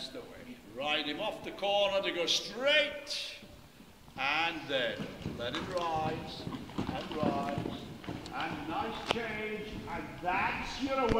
That's the way. Ride him off the corner to go straight. And then let it rise and rise. And nice change. And that's your way.